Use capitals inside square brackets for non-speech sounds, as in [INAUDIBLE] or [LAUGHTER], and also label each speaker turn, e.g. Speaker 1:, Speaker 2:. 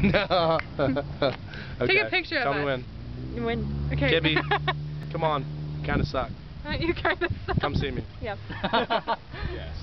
Speaker 1: no. [LAUGHS]
Speaker 2: Take a picture of
Speaker 1: Tell me when.
Speaker 2: When? Okay.
Speaker 1: Kibbe, [LAUGHS] come on. Kind of suck. [LAUGHS]
Speaker 2: you kind of suck.
Speaker 1: Come see me.
Speaker 2: Yep.
Speaker 3: Yes.